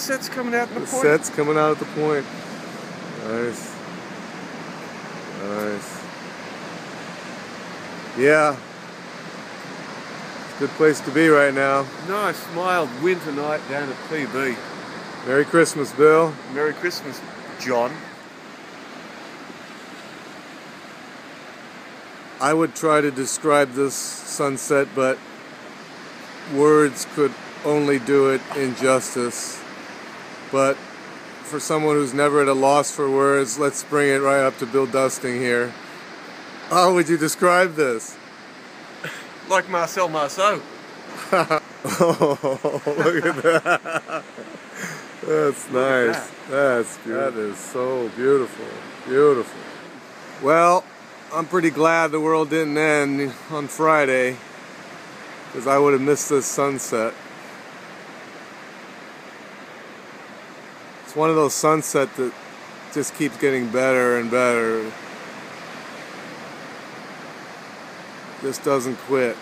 set's coming out in the, The point. set's coming out at the point. Nice. Nice. Yeah. It's a good place to be right now. Nice mild winter night down at PB. Merry Christmas, Bill. Merry Christmas, John. I would try to describe this sunset, but words could only do it injustice. But for someone who's never at a loss for words, let's bring it right up to Bill Dusting here. How would you describe this? Like Marcel Marceau. Oh, look at that. That's nice. That's beautiful. That is so beautiful. Beautiful. Well, I'm pretty glad the world didn't end on Friday because I would have missed this sunset. It's one of those sunsets that just keeps getting better and better. Just doesn't quit.